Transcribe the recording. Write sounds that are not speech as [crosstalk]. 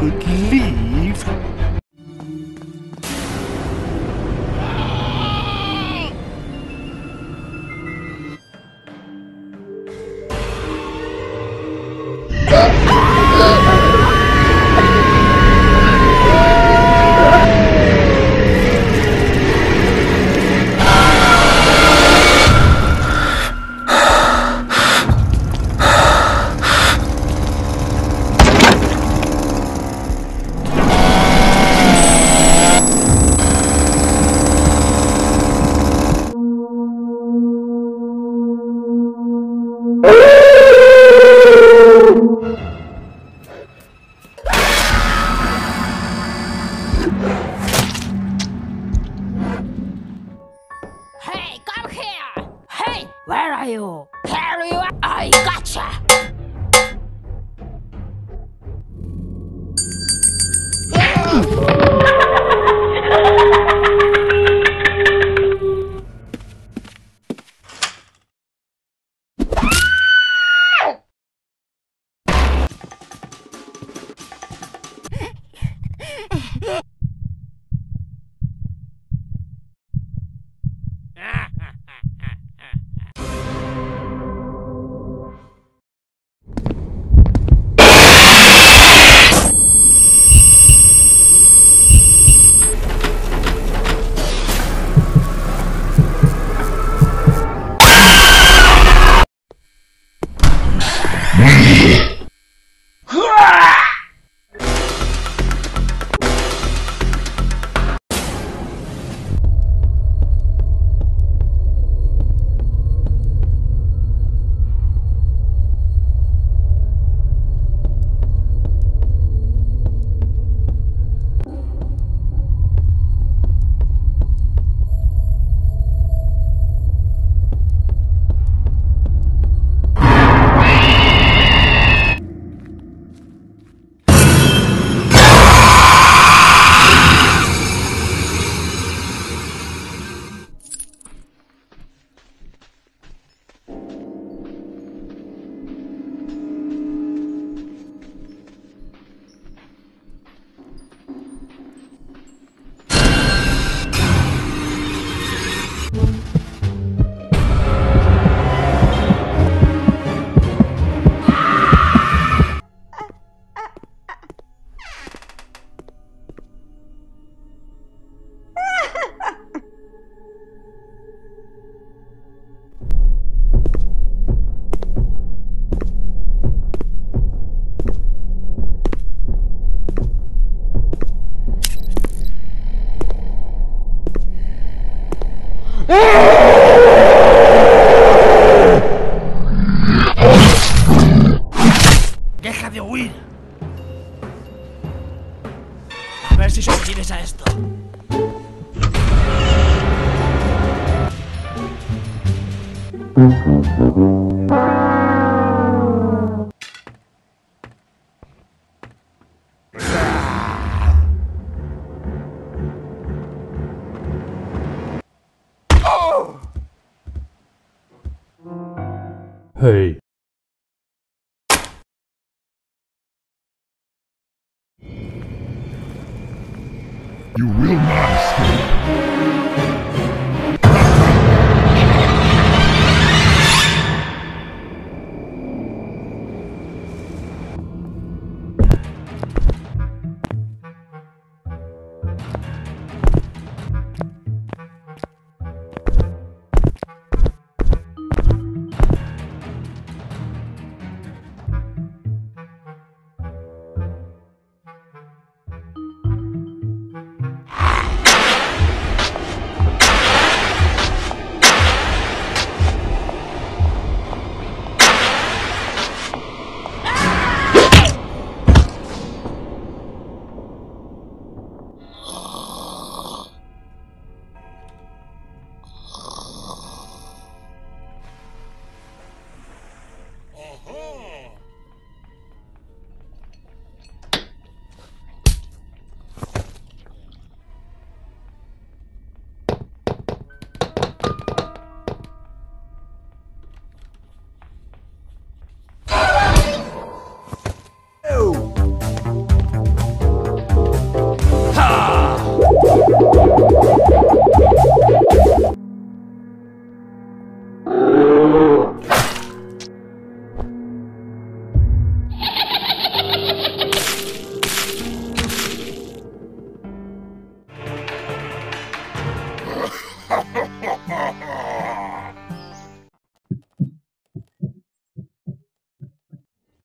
could leave. Where are you? Here you! I gotcha! [laughs] Hey. You will not escape.